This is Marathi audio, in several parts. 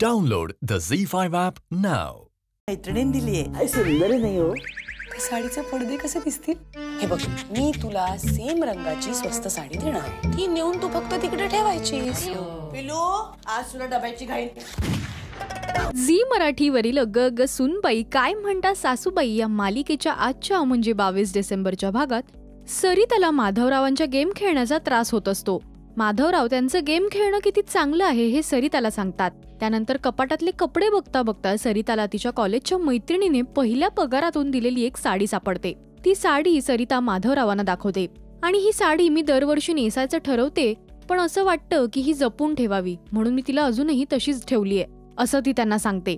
Download the Z5 app now. मैत्रिणीन दिलीये. काय सुंदर नाही हो. त्या साडीचे पडदे कसे दिसतील? हे बघ मी तुला सेम रंगाची स्वस्त साडी देणार ती नेऊन तू फक्त तिकडे ठेवायचीस. पिलू आज तुला डब्याची घाई झी मराठीवरील अग अग सुनबाई काय म्हणता सासूबाई या मालिकेच्या आजच्या म्हणजे बावीस डिसेंबरच्या भागात? सरिताला माधवरावांच्या गेम खेळण्याचा त्रास होत असतो. माधवराव त्यांचं गेम खेळणं किती चांगलं आहे हे सरिताला सांगतात. त्यानंतर कपाटातले कपडे बघता बघता सरिताला तिच्या कॉलेजच्या मैत्रिणीने पहिल्या पगारातून दिलेली एक साडी सापडते. ती साडी सरिता माधवरावांना दाखवते. आणि ही साडी मी दरवर्षी नेसायचं ठरवते पण असं वाटतं की ही जपून ठेवावी म्हणून मी तिला अजूनही तशीच ठेवलीये असं ती त्यांना सांगते.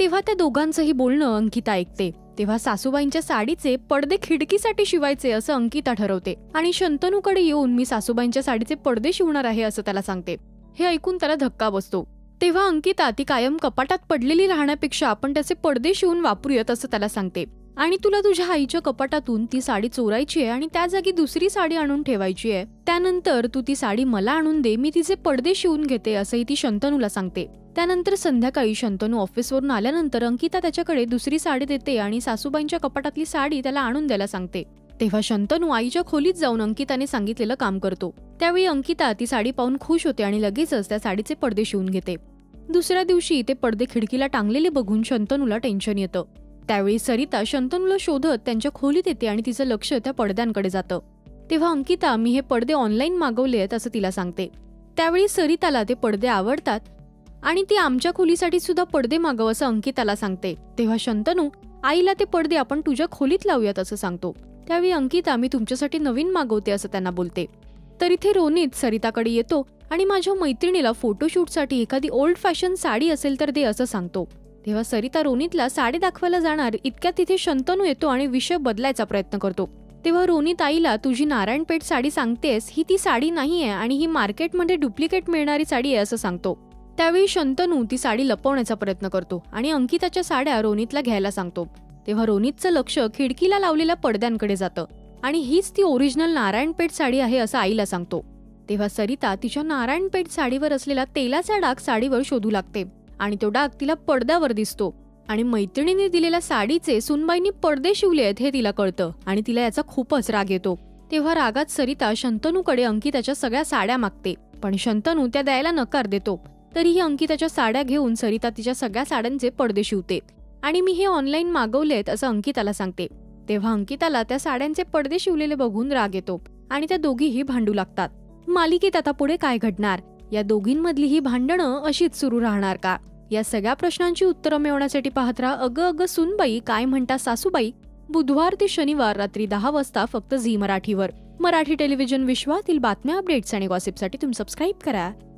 तेव्हा त्या दोघांचंही बोलणं अंकिता ऐकते. तेव्हा सासूबाईंच्या साडीचे पडदे खिडकीसाठी शिवायचे असं अंकिता ठरवते. आणि शंतनूकडे येऊन मी सासूबाईंच्या साडीचे पडदे शिवणार आहे असं त्याला सांगते. हे ऐकून त्याला धक्का बसतो. तेव्हा अंकिता ती कायम कपाटात पडलेली राहण्यापेक्षा आपण त्याचे पडदे शिवून वापरूयात असं त्याला सांगते. आणि तुला तुझ्या आईच्या कपाटातून ती साडी चोरायची आहे आणि त्या जागी दुसरी साडी आणून ठेवायची आहे. त्यानंतर तू ती साडी मला आणून दे मी तिचे पडदे शिवून घेते असंही ती शंतनूला सांगते. त्यानंतर संध्याकाळी शंतनू ऑफिसवरून आल्यानंतर अंकिता त्याच्याकडे दुसरी साडी देते आणि सासूबाईंच्या कपाटातली साडी त्याला आणून द्यायला सांगते. तेव्हा शंतनू आईच्या खोलीत जाऊन अंकिताने सांगितलेलं काम करतो. त्यावेळी अंकिता ती साडी पाहून खुश होते आणि लगेचच त्या साडीचे पडदे शिवून घेते. दुसऱ्या दिवशी ते पडदे खिडकीला टांगलेले बघून शंतनूला टेन्शन येतं. त्यावेळी सरिता शंतनूला शोधत त्यांच्या खोलीत येते आणि तिचं लक्ष त्या पडद्यांकडे जातं. तेव्हा अंकिता मी हे पडदे ऑनलाईन मागवले आहेत असं तिला सांगते. त्यावेळी सरिताला ते पडदे आवडतात आणि ती आमच्या खोलीसाठी सुद्धा पडदे मागव असं अंकिताला सांगते. तेव्हा शंतनू आईला ते पडदे आपण तुझ्या खोलीत लावूयात असं सांगतो. त्यावेळी अंकिता मी तुमच्यासाठी नवीन मागवते असं त्यांना बोलते. तर इथे रोनित सरिताकडे येतो आणि माझ्या मैत्रिणीला फोटोशूटसाठी एखादी ओल्ड फॅशन साडी असेल तर दे असं सांगतो. तेव्हा सरिता रोनितला साडी दाखवायला जाणार इतक्या तिथे शंतनू येतो आणि विषय बदलायचा प्रयत्न करतो. तेव्हा रोनित आईला तुझी नारायणपेठ साडी सांगतेस ही ती साडी नाहीये आणि ही मार्केटमध्ये डुप्लिकेट मिळणारी साडी आहे असं सांगतो. त्यावेळी शंतनू ती साडी लपवण्याचा प्रयत्न करतो आणि अंकिताच्या साड्या रोनितला घ्यायला सांगतो. तेव्हा रोनितचं लक्ष खिडकीला लावलेल्या पडद्यांकडे जातं आणि हीच ती ओरिजिनल नारायणपेठ साडी आहे असं आईला सांगतो. तेव्हा सरिता तिच्या नारायणपेठ साडीवर असलेला तेलाचा डाग साडीवर शोधू लागते आणि तो डाग तिला पडद्यावर दिसतो आणि मैत्रिणीने दिलेल्या साडीचे सुनबाईंनी पडदे शिवले आहेत हे तिला कळतं आणि तिला याचा खूपच राग येतो. तेव्हा रागात सरिता शंतनूकडे अंकिताच्या सगळ्या साड्या मागते पण शंतनू त्या द्यायला नकार देतो तरीही अंकिताच्या साड्या घेऊन सरिता तिच्या सगळ्या साड्यांचे पडदे शिवते. आणि मी हे ऑनलाईन मागवलेत असं अंकिताला सांगते. तेव्हा अंकिताला त्या साड्यांचे पडदे शिवलेले बघून राग येतो आणि त्या दोघीही भांडू लागतात. मालिकेत आता पुढे काय घडणार? या दोघींमधली ही भांडणं अशीच सुरू राहणार का? या सगळ्या प्रश्नांची उत्तरं मिळवण्यासाठी पाहत राहा अग अग सुनबाई काय म्हणता सासूबाई? बुधवार ते शनिवार रात्री दहा वाजता फक्त झी मराठीवर. मराठी टेलिव्हिजन विश्वातील बातम्या अपडेट्स आणि गॉसिपसाठी तुम्ही सबस्क्राईब करा.